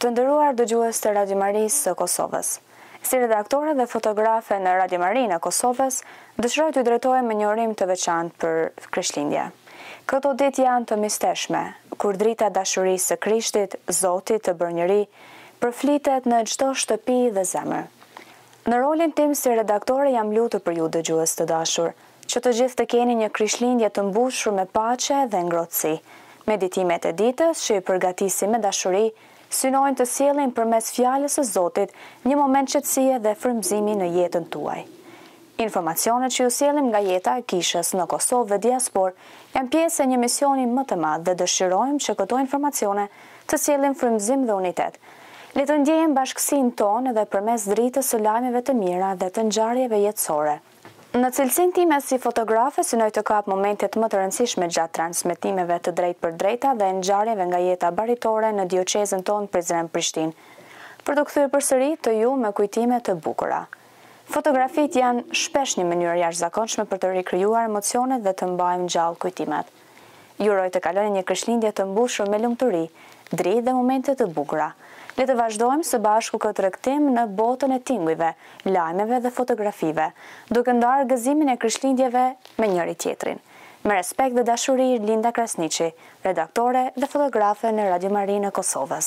Të nderuar dëgjues të Radio Marisë së Kosovës. Si redaktore dhe fotografe në Radio Marinë e Kosovës, dëshiroj t'ju drejtohem me një urim të veçantë për Krishtlindje. Këto ditë janë të mistershme, kur drita e dashurisë së Krishtit, Zotit të bërë njeri, përflitet në çdo shtëpi dhe zemër. Në rolin tim si redaktore jam lutur për ju dëgjues të dashur, Që të gjithë të keni një Krishtlindje të mbushur me paqe dhe ngrohtësi. Meditimet e ditës, që i përgatisim me dashuri, synojnë të sjellin përmes Fjalës së Zotit një moment qetësie dhe frymëzimi në jetën tuaj. Informacionet që ju sjellim nga jeta e Kishës në Kosovë dhe diasporë janë pjesë e një misioni më të madh dhe dëshirojmë që këto informacione të sjellin frymëzim dhe unitet. Le të ndjejmë bashkësinë tonë dhe përmes dritës së lajmeve të mira dhe të ngjarjeve jetësore. Në cilësinë time si fotografe synoj të kap momentet më të rëndësishme gjatë transmetimeve të drejtpërdrejta dhe ngjarjeve nga jeta baritore në dioqezën tonë Prizren-Prishtinë, për t'u kthyer përsëri te ju me kujtime të bukura. Fotografitë janë shpesh një mënyrë e jashtëzakonshme për të rikrijuar emocionet dhe të mbajmë gjallë kujtimet. Ju uroj të kaloni një Krishtlindje të mbushur me lumturi, dritë dhe momente të bukura. Le të vazhdojmë së bashku këtë rrugëtim në botën e tingujve, lajmeve dhe fotografive, duke ndarë gëzimin e Krishtlindjeve me njëri-tjetrin. Me respekt dhe dashuri Linda Krasniqi, redaktore dhe fotografe në Radio Marinë e Kosovës.